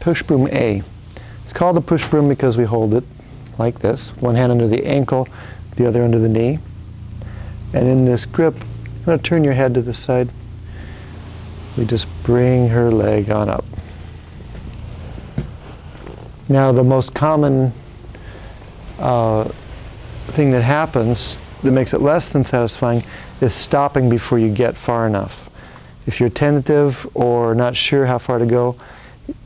push broom A. It's called a push broom because we hold it like this, one hand under the ankle, the other under the knee. And in this grip, I'm going to turn your head to the side. We just bring her leg on up. Now, the most common uh, thing that happens that makes it less than satisfying is stopping before you get far enough. If you're tentative or not sure how far to go,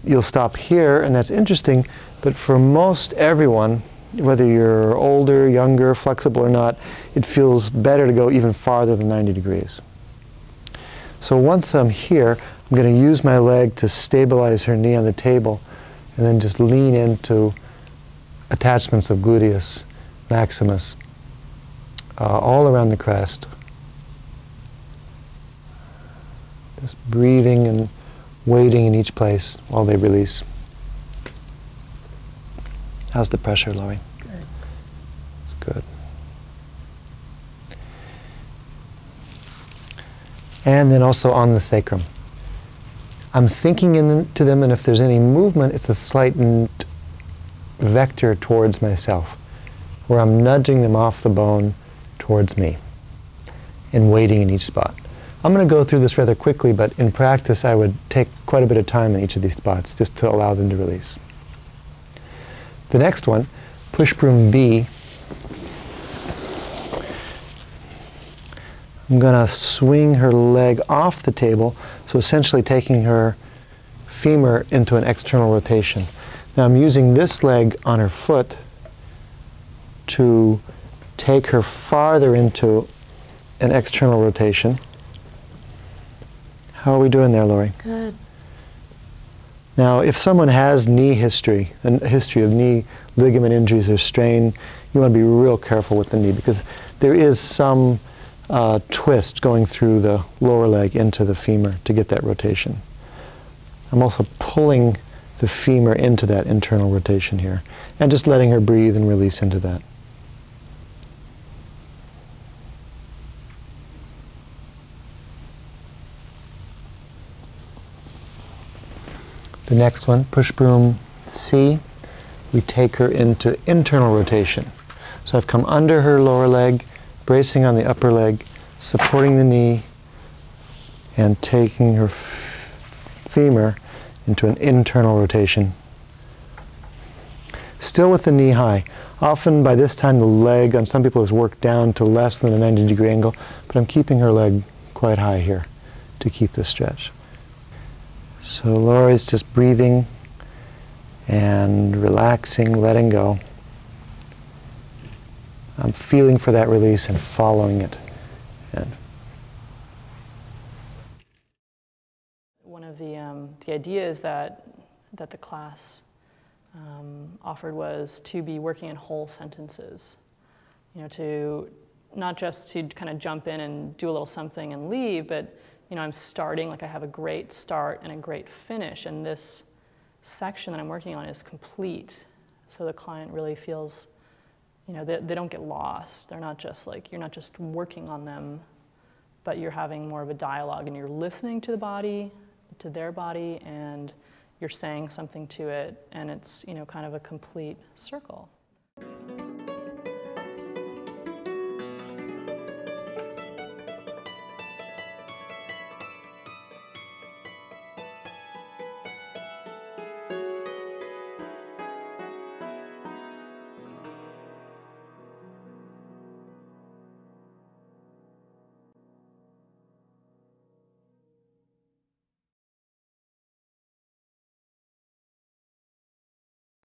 you'll stop here, and that's interesting, but for most everyone, whether you're older, younger, flexible or not, it feels better to go even farther than 90 degrees. So once I'm here, I'm going to use my leg to stabilize her knee on the table and then just lean into attachments of gluteus maximus uh, all around the crest. Just breathing and waiting in each place while they release. How's the pressure, Laurie? Good. It's good. And then also on the sacrum. I'm sinking into them, and if there's any movement, it's a slight vector towards myself, where I'm nudging them off the bone towards me and waiting in each spot. I'm going to go through this rather quickly, but in practice I would take quite a bit of time in each of these spots just to allow them to release. The next one, push broom B. I'm going to swing her leg off the table, so essentially taking her femur into an external rotation. Now I'm using this leg on her foot to take her farther into an external rotation. How are we doing there, Lori? Good. Now, if someone has knee history, a history of knee ligament injuries or strain, you want to be real careful with the knee because there is some uh, twist going through the lower leg into the femur to get that rotation. I'm also pulling the femur into that internal rotation here and just letting her breathe and release into that. The next one, push broom C, we take her into internal rotation. So I've come under her lower leg, bracing on the upper leg, supporting the knee, and taking her femur into an internal rotation. Still with the knee high. Often by this time the leg on some people has worked down to less than a 90 degree angle, but I'm keeping her leg quite high here to keep the stretch. So Laura's just breathing and relaxing, letting go. I'm feeling for that release and following it. And One of the, um, the ideas that, that the class um, offered was to be working in whole sentences. You know, to not just to kind of jump in and do a little something and leave, but you know, I'm starting, like I have a great start and a great finish, and this section that I'm working on is complete. So the client really feels, you know, they, they don't get lost. They're not just like, you're not just working on them, but you're having more of a dialogue and you're listening to the body, to their body, and you're saying something to it, and it's, you know, kind of a complete circle.